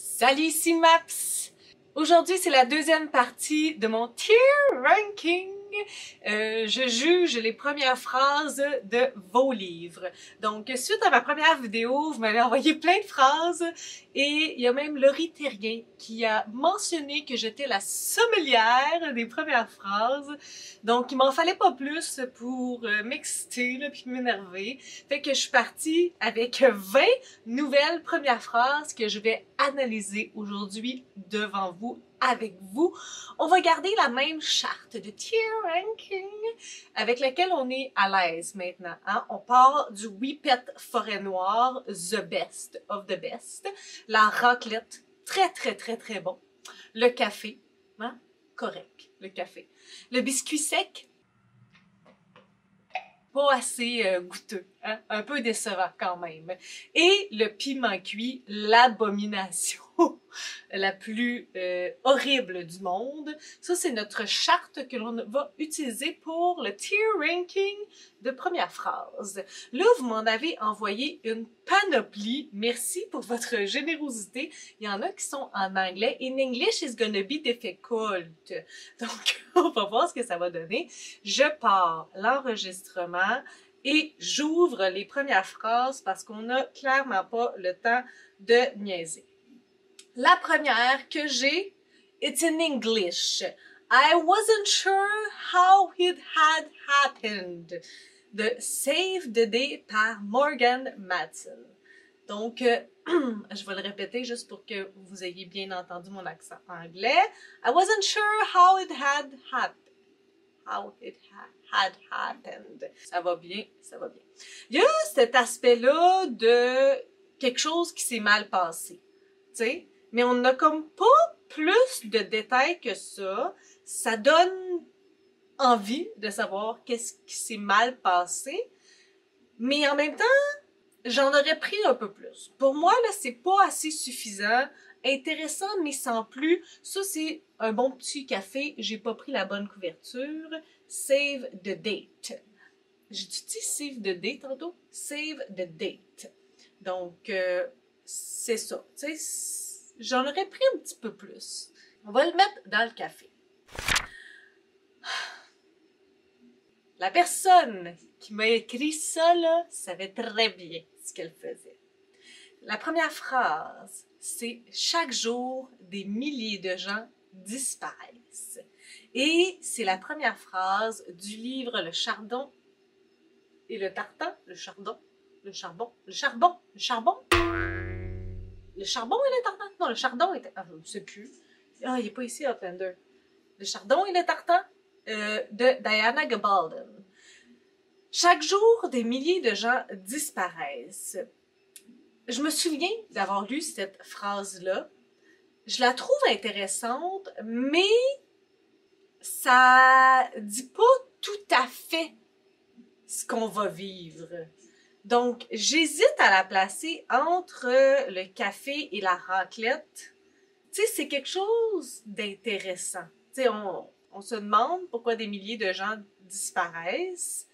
Salut, ici Maps! Aujourd'hui, c'est la deuxième partie de mon tier ranking. Euh, je juge les premières phrases de vos livres. Donc, suite à ma première vidéo, vous m'avez envoyé plein de phrases et il y a même Laurie Terrien qui a mentionné que j'étais la sommelière des premières phrases. Donc, il m'en fallait pas plus pour euh, m'exciter puis m'énerver. Fait que je suis partie avec 20 nouvelles premières phrases que je vais analyser aujourd'hui devant vous avec vous. On va garder la même charte de tier ranking avec laquelle on est à l'aise maintenant. Hein? On part du Whippet Forêt Noire, the best of the best. La raclette, très très très très bon. Le café, hein? correct, le café. Le biscuit sec, pas assez euh, goûteux, hein? un peu décevant quand même. Et le piment cuit, l'abomination la plus euh, horrible du monde. Ça, c'est notre charte que l'on va utiliser pour le tier ranking de première phrase. Là, vous m'en avez envoyé une panoplie. Merci pour votre générosité. Il y en a qui sont en anglais. In English is gonna be difficult. Donc, on va voir ce que ça va donner. Je pars l'enregistrement et j'ouvre les premières phrases parce qu'on n'a clairement pas le temps de niaiser. La première que j'ai, it's in English. I wasn't sure how it had happened. De Save the Day par Morgan Matson. Donc, euh, je vais le répéter juste pour que vous ayez bien entendu mon accent anglais. I wasn't sure how it had happened. How it had happened. Ça va bien, ça va bien. Il y a cet aspect-là de quelque chose qui s'est mal passé. Tu sais, mais on n'a comme pas plus de détails que ça. Ça donne envie de savoir qu'est-ce qui s'est mal passé, mais en même temps, j'en aurais pris un peu plus. Pour moi, là, c'est pas assez suffisant. Intéressant, mais sans plus. Ça, c'est un bon petit café. J'ai pas pris la bonne couverture. Save the date. J'ai dit save the date tantôt? Save the date. Donc, euh, c'est ça. J'en aurais pris un petit peu plus. On va le mettre dans le café. La personne qui m'a écrit ça, là, savait très bien ce qu'elle faisait. La première phrase, c'est Chaque jour, des milliers de gens disparaissent. Et c'est la première phrase du livre Le chardon et le tartan. Le chardon, le charbon, le charbon, le charbon le charbon et le tartan? Non, le chardon était. Ah, je ne sais plus. Ah, il n'est pas ici, Outlander. Le chardon et le tartan euh, de Diana Gabaldon. Chaque jour, des milliers de gens disparaissent. Je me souviens d'avoir lu cette phrase-là. Je la trouve intéressante, mais ça dit pas tout à fait ce qu'on va vivre. Donc, j'hésite à la placer entre le café et la raclette. Tu sais, c'est quelque chose d'intéressant. Tu sais, on, on se demande pourquoi des milliers de gens disparaissent,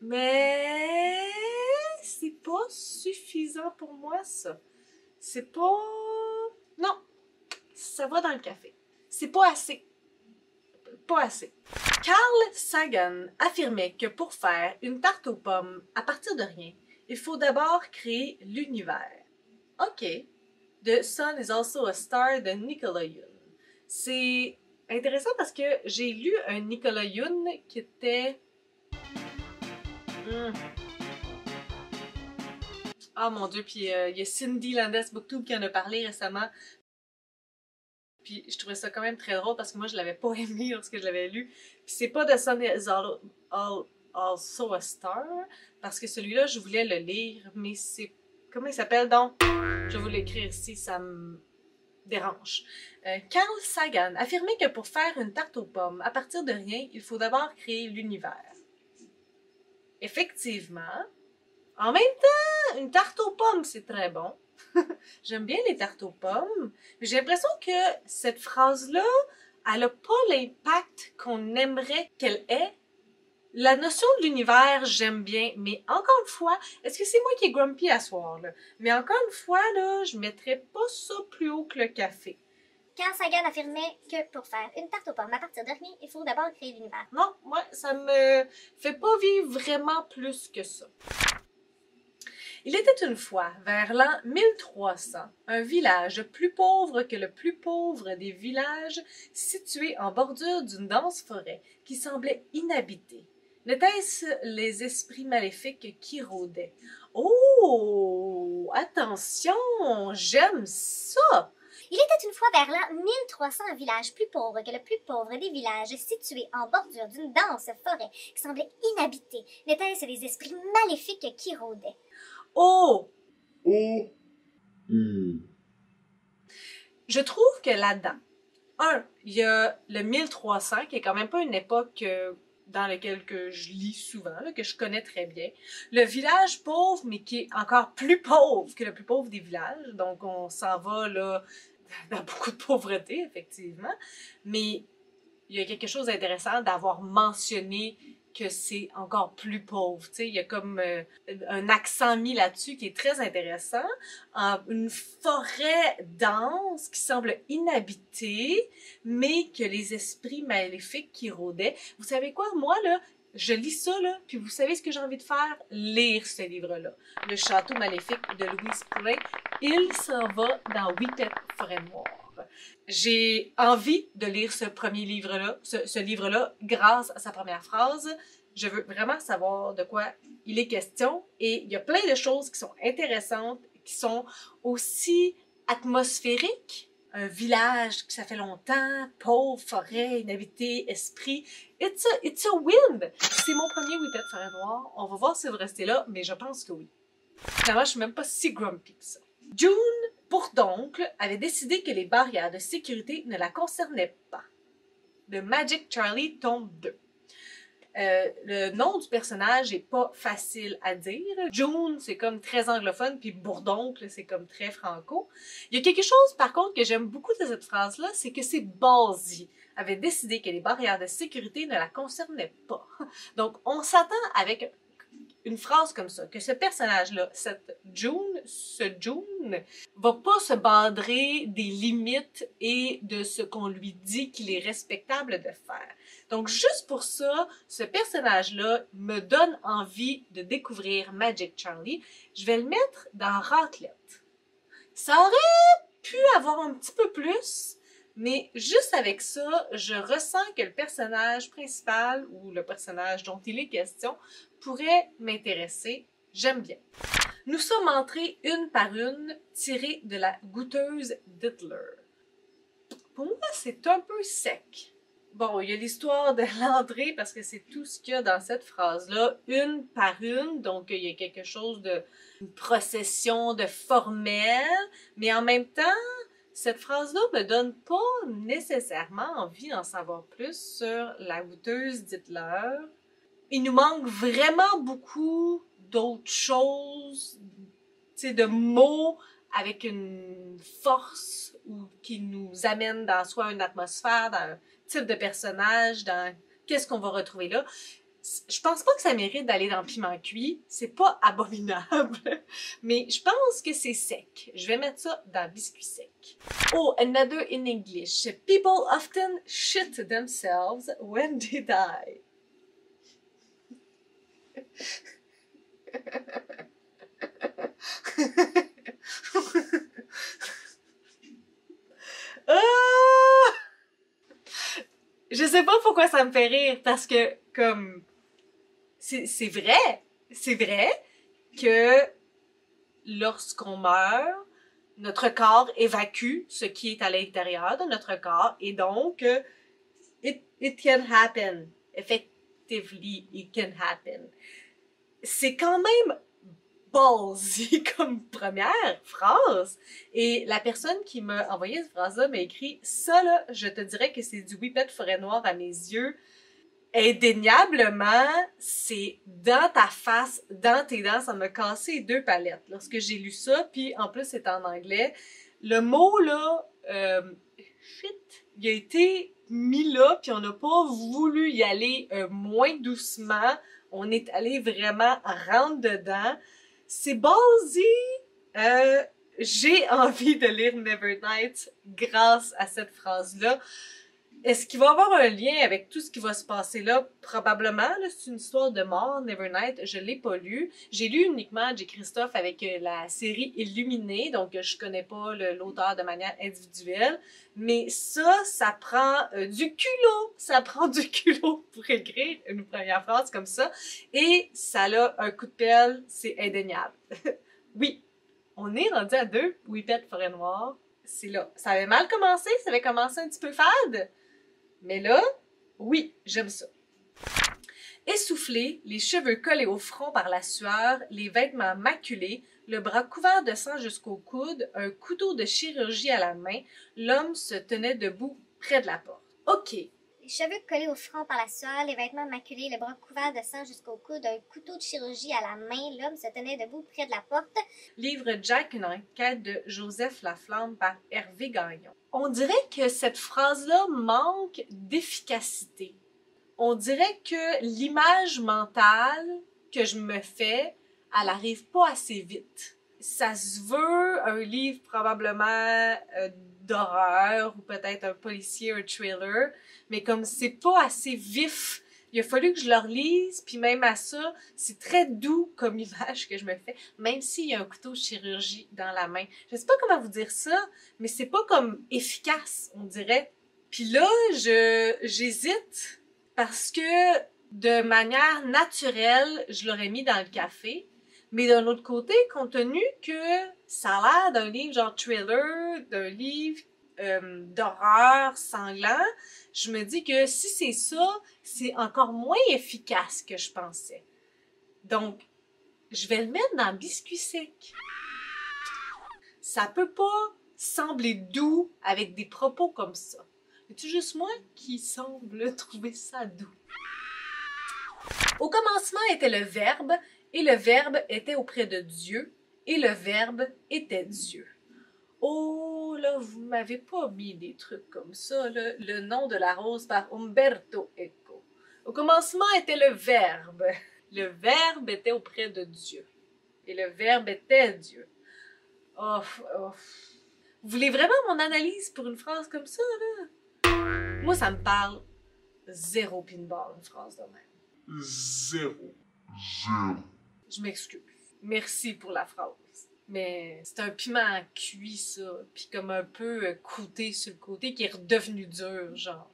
mais c'est pas suffisant pour moi, ça. C'est pas... Non, ça va dans le café. C'est pas assez. Pas assez. Carl Sagan affirmait que pour faire une tarte aux pommes à partir de rien, il faut d'abord créer l'univers. OK. The Sun is also a star de Nicolas Yoon. C'est intéressant parce que j'ai lu un Nicolas Yoon qui était... Hmm. Ah mon dieu, puis euh, il y a Cindy Landes Booktube qui en a parlé récemment. Puis je trouvais ça quand même très drôle parce que moi je l'avais pas aimé lorsque je l'avais lu. Puis c'est pas The Sun is Also a Star, parce que celui-là je voulais le lire, mais c'est. Comment il s'appelle donc? Je vais vous l'écrire ici, ça me dérange. Euh, Carl Sagan affirmait que pour faire une tarte aux pommes à partir de rien, il faut d'abord créer l'univers. Effectivement. En même temps, une tarte aux pommes, c'est très bon. J'aime bien les tartes aux pommes, mais j'ai l'impression que cette phrase-là, elle n'a pas l'impact qu'on aimerait qu'elle ait La notion de l'univers, j'aime bien, mais encore une fois, est-ce que c'est moi qui est grumpy à soir, là? Mais encore une fois, là, je mettrais pas ça plus haut que le café. Carl Sagan affirmait que pour faire une tarte aux pommes à partir de rien, il faut d'abord créer l'univers. Non, moi, ça me fait pas vivre vraiment plus que ça. Il était une fois, vers l'an 1300, un village plus pauvre que le plus pauvre des villages, situé en bordure d'une dense forêt qui semblait inhabitée. N'était-ce les esprits maléfiques qui rôdaient? Oh! Attention! J'aime ça! Il était une fois vers l'an 1300 un village plus pauvre que le plus pauvre des villages, situé en bordure d'une dense forêt qui semblait inhabitée. N'était-ce les esprits maléfiques qui rôdaient? Oh! Oh! Hmm. Je trouve que là-dedans, un, il y a le 1300, qui est quand même pas une époque euh, dans laquelle que je lis souvent, là, que je connais très bien. Le village pauvre, mais qui est encore plus pauvre que le plus pauvre des villages. Donc, on s'en va là dans beaucoup de pauvreté, effectivement. Mais il y a quelque chose d'intéressant d'avoir mentionné que c'est encore plus pauvre. Il y a comme euh, un accent mis là-dessus qui est très intéressant. Une forêt dense qui semble inhabitée, mais que les esprits maléfiques qui rôdaient. Vous savez quoi, moi, là, je lis ça, là, puis vous savez ce que j'ai envie de faire? Lire ce livre-là. Le Château maléfique de Louise Poulain. Il s'en va dans Whippet Forêt Noire. J'ai envie de lire ce premier livre-là, ce, livre-là, grâce à sa première phrase. Je veux vraiment savoir de quoi il est question. Et il y a plein de choses qui sont intéressantes, qui sont aussi atmosphériques. Un village qui ça fait longtemps, pauvre, forêt, inhabité, esprit. It's a, it's a win! C'est mon premier Whippet Forêt Noire. On va voir si vous restez là, mais je pense que oui. Finalement, je suis même pas si grumpy que ça. June Bourdoncle avait décidé que les barrières de sécurité ne la concernaient pas. The Magic Charlie tombe 2. Euh, le nom du personnage est pas facile à dire. June, c'est comme très anglophone, puis Bourdoncle, c'est comme très franco. Il y a quelque chose, par contre, que j'aime beaucoup de cette phrase-là, c'est que c'est Ballsy avait décidé que les barrières de sécurité ne la concernaient pas. Donc, on s'attend avec une phrase comme ça, que ce personnage-là, cette June, ce June, va pas se bandrer des limites et de ce qu'on lui dit qu'il est respectable de faire. Donc, juste pour ça, ce personnage-là me donne envie de découvrir Magic Charlie. Je vais le mettre dans Raclette. Ça aurait pu avoir un petit peu plus, mais juste avec ça, je ressens que le personnage principal ou le personnage dont il est question pourrait m'intéresser. J'aime bien. Nous sommes entrés une par une, tirées de la goûteuse d'Hitler. Pour moi, c'est un peu sec. Bon, il y a l'histoire de l'entrée parce que c'est tout ce qu'il y a dans cette phrase-là, une par une, donc il y a quelque chose de une procession de formel, mais en même temps, cette phrase-là me donne pas nécessairement envie d'en savoir plus sur la goûteuse d'Hitler. Il nous manque vraiment beaucoup d'autres choses, de mots avec une force ou qui nous amène dans soit une atmosphère, dans un type de personnage, dans qu'est-ce qu'on va retrouver là je pense pas que ça mérite d'aller dans piment cuit. C'est pas abominable. Mais je pense que c'est sec. Je vais mettre ça dans biscuit sec. Oh, another in English. People often shit themselves when they die. Ah! Je sais pas pourquoi ça me fait rire parce que comme c'est vrai, c'est vrai que lorsqu'on meurt, notre corps évacue ce qui est à l'intérieur de notre corps et donc it, it can happen. Effectively, it can happen. C'est quand même ballsy comme première phrase. Et la personne qui m'a envoyé cette phrase-là m'a écrit Ça, là, je te dirais que c'est du whippet forêt noire à mes yeux indéniablement, c'est dans ta face, dans tes dents, ça m'a cassé deux palettes lorsque j'ai lu ça, puis en plus c'est en anglais. Le mot là, euh, il a été mis là, puis on n'a pas voulu y aller euh, moins doucement. On est allé vraiment rentre dedans. C'est basé. Euh, j'ai envie de lire Nevernight grâce à cette phrase-là. Est-ce qu'il va avoir un lien avec tout ce qui va se passer là? Probablement. là, C'est une histoire de mort, Nevernight. Je l'ai pas lu. J'ai lu uniquement J. Christophe avec euh, la série Illuminée, donc euh, je connais pas l'auteur de manière individuelle. Mais ça, ça prend euh, du culot. Ça prend du culot pour écrire une première phrase comme ça. Et ça a un coup de pelle, c'est indéniable. oui, on est rendu à deux. Whippet Forêt Noire. C'est là. Ça avait mal commencé, ça avait commencé un petit peu fade. Mais là, oui, j'aime ça. Essoufflé, les cheveux collés au front par la sueur, les vêtements maculés, le bras couvert de sang jusqu'au coude, un couteau de chirurgie à la main, l'homme se tenait debout près de la porte. OK, Les cheveux collés au front par la sueur, les vêtements maculés, le bras couvert de sang jusqu'au coude, un couteau de chirurgie à la main, l'homme se tenait debout près de la porte. livre Jack, une enquête de Joseph Laflamme par Hervé Gagnon. On dirait que cette phrase-là manque d'efficacité. On dirait que l'image mentale que je me fais, elle arrive pas assez vite. Ça se veut un livre probablement euh, d'horreur ou peut-être un policier, un thriller, mais comme c'est pas assez vif, il a fallu que je le relise, puis même à ça, c'est très doux comme image que je me fais même s'il y a un couteau de chirurgie dans la main. Je sais pas comment vous dire ça, mais c'est pas comme efficace, on dirait. Puis là, je j'hésite parce que de manière naturelle, je l'aurais mis dans le café. Mais d'un autre côté, compte tenu que ça a l'air d'un livre genre thriller, d'un livre euh, d'horreur sanglant, je me dis que si c'est ça, c'est encore moins efficace que je pensais. Donc, je vais le mettre dans biscuit sec. Ça peut pas sembler doux avec des propos comme ça. C'est juste moi qui semble trouver ça doux? Au commencement était le Verbe, et le Verbe était auprès de Dieu, et le Verbe était Dieu. Oh là, vous m'avez pas mis des trucs comme ça, là. Le nom de la rose par Umberto Eco. Au commencement était le Verbe. Le Verbe était auprès de Dieu. Et le Verbe était Dieu. Oh, oh. Vous voulez vraiment mon analyse pour une phrase comme ça, là? Moi, ça me parle zéro pinball, une phrase de même. Zéro. Zéro. Je m'excuse. Merci pour la phrase. Mais c'est un piment cuit, ça. Puis comme un peu euh, croûté sur le côté, qui est redevenu dur, genre.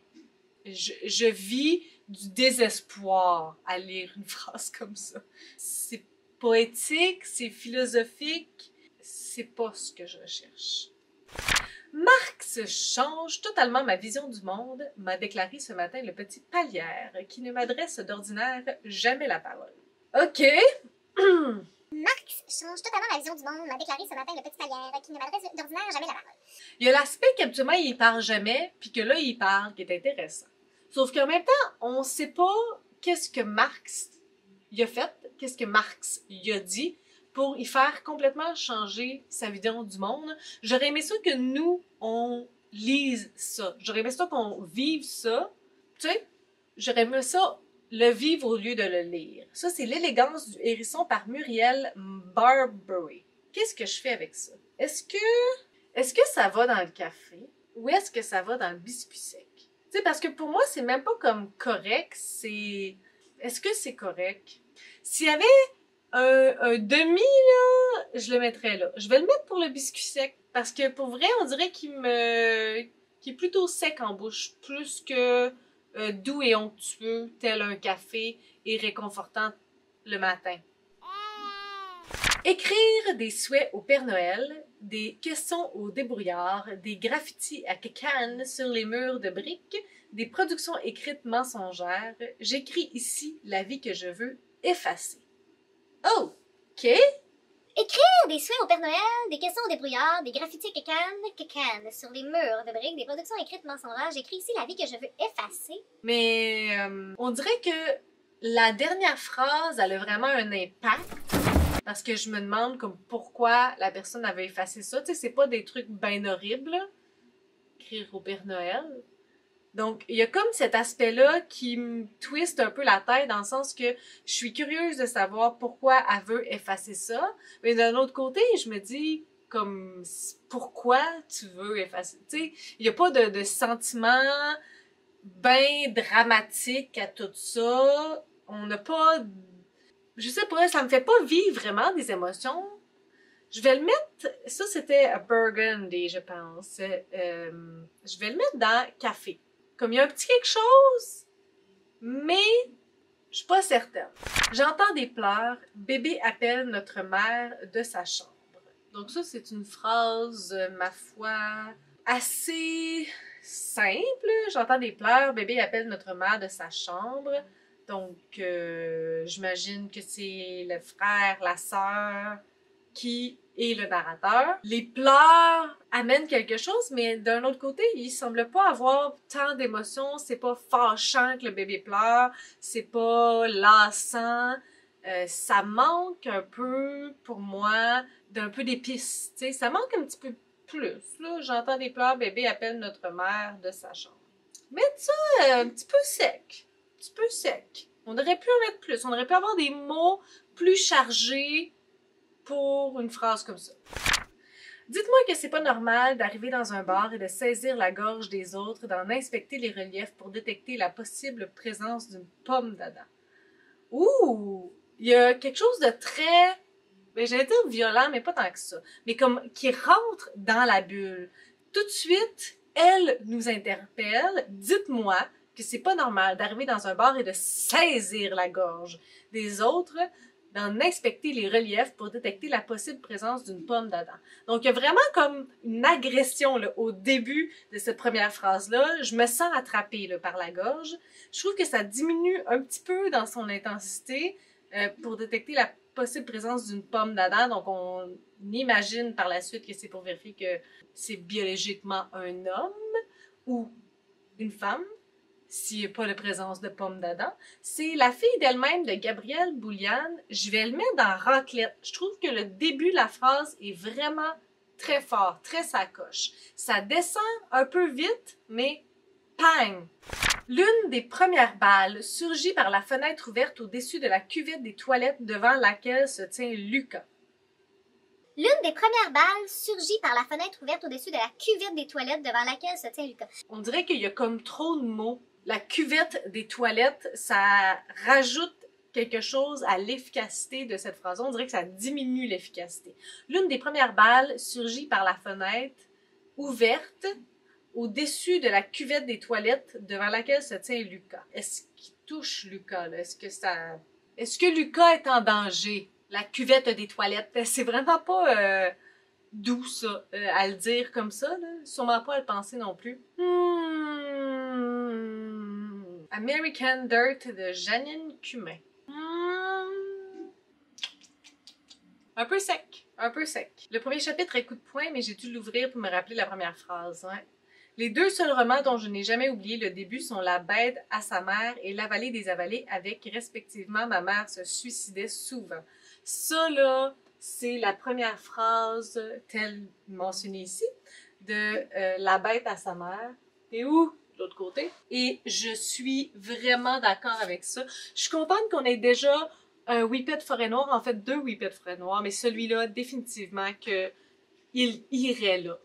Je, je vis du désespoir à lire une phrase comme ça. C'est poétique, c'est philosophique, c'est pas ce que je recherche. Marx change totalement ma vision du monde, m'a déclaré ce matin le petit Palière, qui ne m'adresse d'ordinaire jamais la parole. Ok. Marx change totalement la vision du monde, m'a déclaré ce matin le petit palière qui ne m'adresse d'ordinaire jamais la parole. Il y a l'aspect qu'habituellement il parle jamais, puis que là il parle, qui est intéressant. Sauf qu'en même temps, on sait pas qu'est-ce que Marx y a fait, qu'est-ce que Marx y a dit pour y faire complètement changer sa vision du monde. J'aurais aimé ça que nous, on lise ça. J'aurais aimé ça qu'on vive ça. Tu sais, j'aurais aimé ça le vivre au lieu de le lire. Ça, c'est l'élégance du hérisson par Muriel Barbery. Qu'est-ce que je fais avec ça? Est-ce que, est-ce que ça va dans le café ou est-ce que ça va dans le biscuit sec? Tu sais, parce que pour moi, c'est même pas comme correct, c'est, est-ce que c'est correct? S'il y avait un, un demi, là, je le mettrais là. Je vais le mettre pour le biscuit sec parce que pour vrai, on dirait qu'il me, qu'il est plutôt sec en bouche, plus que euh, doux et onctueux, tel un café, et réconfortant le matin. Écrire des souhaits au Père Noël, des questions au débrouillard, des graffitis à cacan sur les murs de briques, des productions écrites mensongères, j'écris ici la vie que je veux effacer. Oh, ok? Écrire des souhaits au Père Noël, des questions au débrouillard, des graffitis cacan, cacan sur les murs de briques, des productions écrites mensongères, j'écris ici la vie que je veux effacer. Mais euh, on dirait que la dernière phrase, elle a vraiment un impact. Parce que je me demande comme pourquoi la personne avait effacé ça. Tu sais, c'est pas des trucs bien horribles. écrire au Père Noël. Donc, il y a comme cet aspect-là qui me twiste un peu la tête dans le sens que je suis curieuse de savoir pourquoi elle veut effacer ça. Mais d'un autre côté, je me dis, comme, pourquoi tu veux effacer? Tu sais, il n'y a pas de, sentiment bien dramatique à tout ça. On n'a pas, je sais pas, ça me fait pas vivre vraiment des émotions. Je vais le mettre, ça c'était Burgundy, je pense. Euh, je vais le mettre dans café. Comme il y a un petit quelque chose, mais je suis pas certaine. J'entends des pleurs. Bébé appelle notre mère de sa chambre. Donc ça, c'est une phrase, euh, ma foi, assez simple. J'entends des pleurs. Bébé appelle notre mère de sa chambre. Donc, euh, j'imagine que c'est le frère, la sœur qui est le narrateur. Les pleurs amènent quelque chose, mais d'un autre côté, il semble pas avoir tant d'émotions. C'est pas fâchant que le bébé pleure. C'est pas lassant. Euh, ça manque un peu, pour moi, d'un peu d'épices. Ça manque un petit peu plus. J'entends des pleurs, bébé appelle notre mère de sa chambre. Mettre ça euh, un petit peu sec. Un petit peu sec. On aurait pu en mettre plus. On aurait pu avoir des mots plus chargés pour une phrase comme ça. Dites-moi que c'est pas normal d'arriver dans un bar et de saisir la gorge des autres, d'en inspecter les reliefs pour détecter la possible présence d'une pomme d'Adam. Ouh! Il y a quelque chose de très ben, j'allais dire violent, mais pas tant que ça. Mais comme qui rentre dans la bulle. Tout de suite, elle nous interpelle. Dites-moi que c'est pas normal d'arriver dans un bar et de saisir la gorge des autres, d'en inspecter les reliefs pour détecter la possible présence d'une pomme d'Adam. Donc, il y a vraiment comme une agression au début de cette première phrase-là. Je me sens attrapée là, par la gorge. Je trouve que ça diminue un petit peu dans son intensité euh, pour détecter la possible présence d'une pomme d'Adam. Donc, on imagine par la suite que c'est pour vérifier que c'est biologiquement un homme ou une femme, s'il n'y a pas de présence de pomme d'Adam. C'est la fille d'elle-même de Gabrielle Boulian. Je vais le mettre dans raclette. Je trouve que le début de la phrase est vraiment très fort, très sacoche. Ça descend un peu vite, mais pang! L'une des premières balles surgit par la fenêtre ouverte au-dessus de la cuvette des toilettes devant laquelle se tient Lucas. L'une des premières balles surgit par la fenêtre ouverte au-dessus de la cuvette des toilettes devant laquelle se tient Lucas. On dirait qu'il y a comme trop de mots. La cuvette des toilettes, ça rajoute quelque chose à l'efficacité de cette phrase. On dirait que ça diminue l'efficacité. L'une des premières balles surgit par la fenêtre ouverte au-dessus de la cuvette des toilettes devant laquelle se tient Lucas. Est-ce qu'il touche Lucas? Est-ce que ça... Est-ce que Lucas est en danger? La cuvette des toilettes? Ben, C'est vraiment pas euh, doux, ça, euh, à le dire comme ça. Là. Sûrement pas à le penser non plus. Hmm. American Dirt de Janine Cumin. Hmm. Un peu sec. Un peu sec. Le premier chapitre est coup de poing, mais j'ai dû l'ouvrir pour me rappeler la première phrase. Ouais. Les deux seuls romans dont je n'ai jamais oublié le début sont La bête à sa mère et La vallée des avalées avec respectivement Ma mère se suicidait souvent. Ça là, c'est la première phrase telle mentionnée ici de euh, La bête à sa mère. Et où? L'autre côté. Et je suis vraiment d'accord avec ça. Je suis contente qu'on ait déjà un Whippet Forêt Noire, en fait deux Whippet Forêt Noire, mais celui-là, définitivement que il irait là.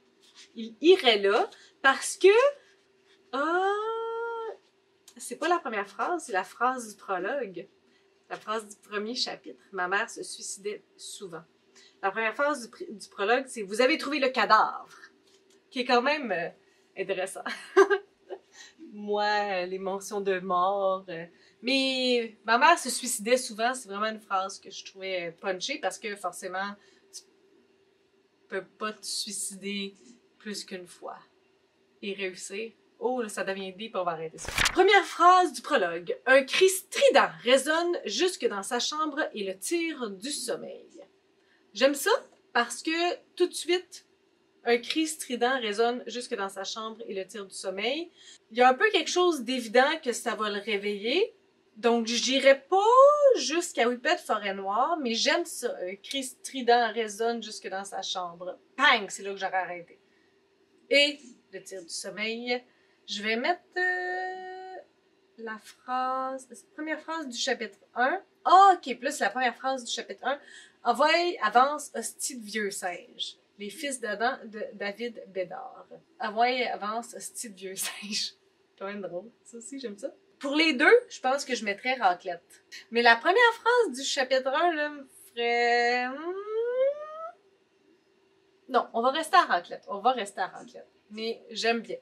Il irait là parce que ah, c'est pas la première phrase, c'est la phrase du prologue. La phrase du premier chapitre. Ma mère se suicidait souvent. La première phrase du, du prologue, c'est Vous avez trouvé le cadavre. Qui est quand même euh, intéressant. Moi, euh, les mentions de mort. euh, mais ma mère se suicidait souvent, c'est vraiment une phrase que je trouvais punchée parce que forcément, tu peux pas te suicider plus qu'une fois et réussir. Oh, là, ça devient deep, on va arrêter ça. Première phrase du prologue. Un cri strident résonne jusque dans sa chambre et le tire du sommeil. J'aime ça parce que tout de suite, un cri strident résonne jusque dans sa chambre et le tire du sommeil. Il y a un peu quelque chose d'évident que ça va le réveiller. Donc, je dirais pas jusqu'à Whippet Forêt Noire, mais j'aime ça. Un cri strident résonne jusque dans sa chambre. Bang! C'est là que j'aurais arrêté. Et le tir du sommeil. Je vais mettre euh, la phrase, première phrase du chapitre 1. Ah, ok, plus la première phrase du chapitre 1. Envoie, avance, hostie de vieux singe. Les fils d'Adam de David Bédard. Envoie, avance, de vieux singe. Quand même drôle. Ça aussi, j'aime ça. Pour les deux, je pense que je mettrais raclette. Mais la première phrase du chapitre 1, là, me ferait... hmm, Non, on va rester à raclette. On va rester à raclette. Mais j'aime bien.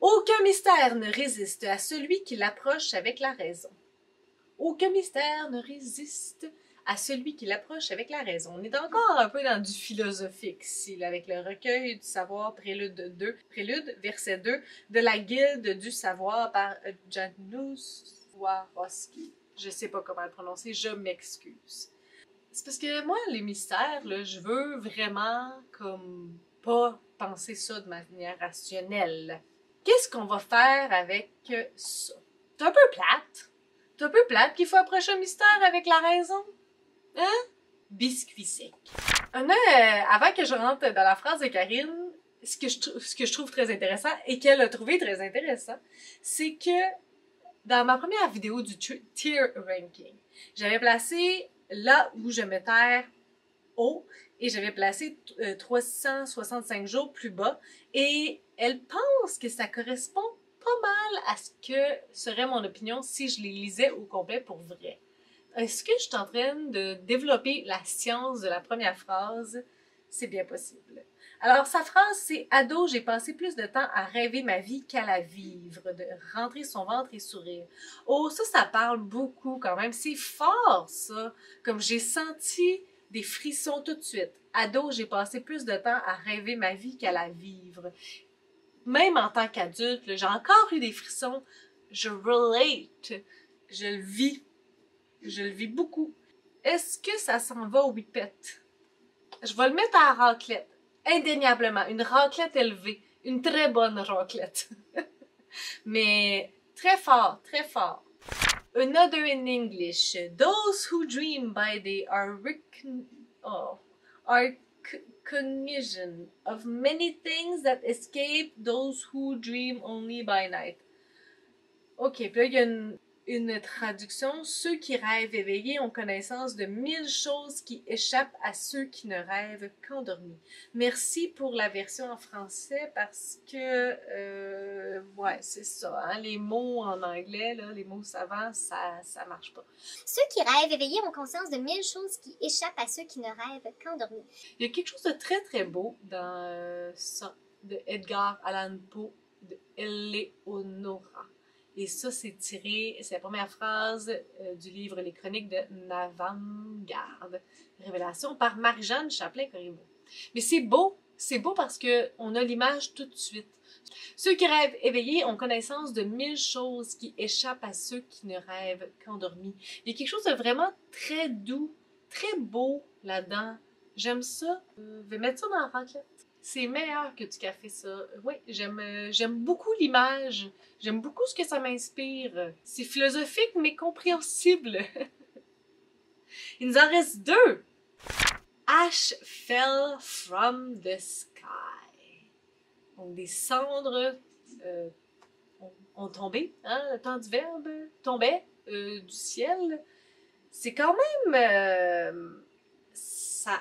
Aucun mystère ne résiste à celui qui l'approche avec la raison. Aucun mystère ne résiste à celui qui l'approche avec la raison. On est encore un peu dans du philosophique ici, avec le recueil du savoir, prélude 2, prélude, verset 2, de la guilde du savoir par Janusz Swarovski. Je sais pas comment le prononcer, je m'excuse. C'est parce que moi, les mystères, je veux vraiment comme pas penser ça de manière rationnelle. Qu'est-ce qu'on va faire avec ça? C'est un peu plate. C'est un peu plate qu'il faut approcher un mystère avec la raison. Hein? Biscuit sec. Un, euh, avant que je rentre dans la phrase de Karine, ce que je, trouve très intéressant et qu'elle a trouvé très intéressant, c'est que dans ma première vidéo du tier ranking, j'avais placé là où je mettais haut et j'avais placé euh, 365 jours plus bas et elle pense que ça correspond pas mal à ce que serait mon opinion si je les lisais au complet pour vrai. Est-ce que je suis en train de développer la science de la première phrase? C'est bien possible. Alors, sa phrase, c'est Ado, j'ai passé plus de temps à rêver ma vie qu'à la vivre, de rentrer son ventre et sourire. Oh, ça, ça parle beaucoup quand même. C'est fort, ça. Comme j'ai senti des frissons tout de suite. Ado, j'ai passé plus de temps à rêver ma vie qu'à la vivre. Même en tant qu'adulte, j'ai encore eu des frissons. Je relate. Je le vis. Je le vis beaucoup. Est-ce que ça s'en va au whippet? Je vais le mettre à la raclette. Indéniablement. Une raclette élevée. Une très bonne raclette. Mais très fort, très fort. Another in English. Those who dream by day are oh, of many things that escape those who dream only by night. Ok, puis là, il y a une, une traduction. Ceux qui rêvent éveillés ont connaissance de mille choses qui échappent à ceux qui ne rêvent qu'endormis. Merci pour la version en français parce que, euh, ouais, c'est ça. Hein, les mots en anglais, là, les mots savants, ça, ça marche pas. Ceux qui rêvent éveillés ont conscience de mille choses qui échappent à ceux qui ne rêvent qu'endormis. Il y a quelque chose de très très beau dans euh, ça, de Edgar Allan Poe, de Eleonora. Et ça, c'est tiré, c'est la première phrase euh, du livre Les Chroniques de Navangarde. Révélation par Marie-Jeanne Chaplin-Corriveau. Mais c'est beau, c'est beau parce que on a l'image tout de suite. Ceux qui rêvent éveillés ont connaissance de mille choses qui échappent à ceux qui ne rêvent qu'endormis. Il y a quelque chose de vraiment très doux, très beau là-dedans. J'aime ça. Euh, je vais mettre ça dans la. C'est meilleur que du café, ça. Oui, j'aime, euh, j'aime beaucoup l'image. J'aime beaucoup ce que ça m'inspire. C'est philosophique, mais compréhensible. Il nous en reste deux. Ash fell from the sky. Donc, des cendres euh, ont, tombé, hein, le temps du verbe, tombait euh, du ciel. C'est quand même... ça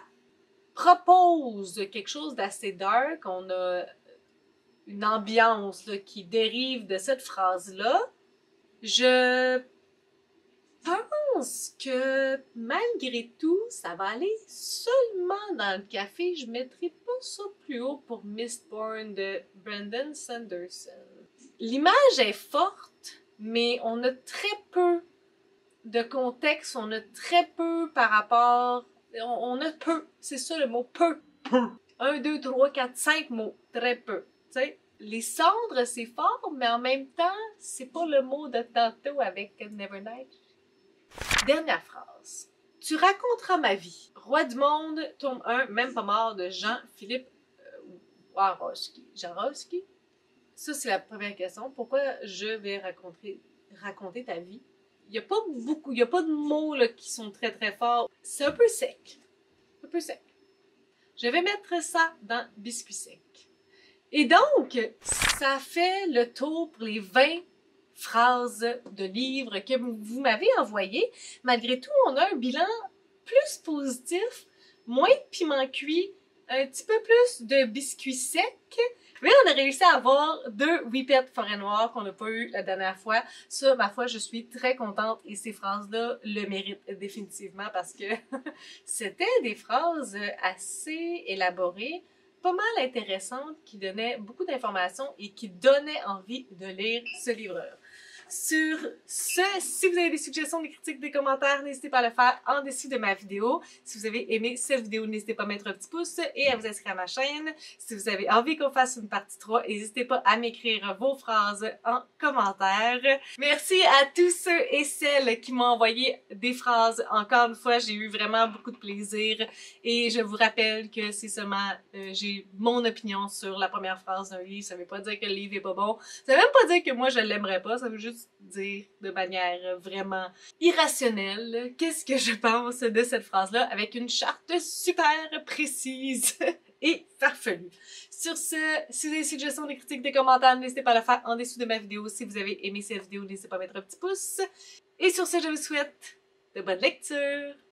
propose quelque chose d'assez dark. On a une ambiance là, qui dérive de cette phrase-là. Je pense que malgré tout, ça va aller seulement dans le café. Je mettrai pas ça plus haut pour Mistborn de Brandon Sanderson. L'image est forte, mais on a très peu de contexte, on a très peu par rapport. On, a peu, c'est ça le mot peu. Peu. Un, deux, trois, quatre, cinq mots, très peu. Tu sais, les cendres, c'est fort, mais en même temps, c'est pas le mot de tantôt avec Nevernight. Dernière phrase. Tu raconteras ma vie. Roi du monde, tome 1, même pas mort de Jean-Philippe euh, Warowski. Jarowski? Ça, c'est la première question. Pourquoi je vais raconter ta vie? Il n'y a pas beaucoup, il a pas de mots là, qui sont très très forts. C'est un peu sec. Un peu sec. Je vais mettre ça dans biscuit sec. Et donc, ça fait le tour pour les 20 phrases de livres que vous m'avez envoyés. Malgré tout, on a un bilan plus positif, moins de piment cuit, un petit peu plus de biscuits secs, mais on a réussi à avoir deux Whippet forêt noire qu'on n'a pas eu la dernière fois. Ça, ma foi, je suis très contente et ces phrases-là le méritent définitivement parce que c'était des phrases assez élaborées, pas mal intéressantes, qui donnaient beaucoup d'informations et qui donnaient envie de lire ce livre-là. Sur ce, si vous avez des suggestions, des critiques, des commentaires, n'hésitez pas à le faire en dessous de ma vidéo. Si vous avez aimé cette vidéo, n'hésitez pas à mettre un petit pouce et à vous inscrire à ma chaîne. Si vous avez envie qu'on fasse une partie 3, n'hésitez pas à m'écrire vos phrases en commentaire. Merci à tous ceux et celles qui m'ont envoyé des phrases. Encore une fois, j'ai eu vraiment beaucoup de plaisir et je vous rappelle que c'est seulement euh, j'ai mon opinion sur la première phrase d'un livre. Ça veut pas dire que le livre est pas bon. Ça veut même pas dire que moi je l'aimerais pas. Ça veut dire de manière vraiment irrationnelle qu'est-ce que je pense de cette phrase-là avec une charte super précise et farfelue. Sur ce, si vous avez des suggestions, des critiques, des commentaires, n'hésitez pas à le faire en dessous de ma vidéo. Si vous avez aimé cette vidéo, n'hésitez pas à mettre un petit pouce. Et sur ce, je vous souhaite de bonnes lectures!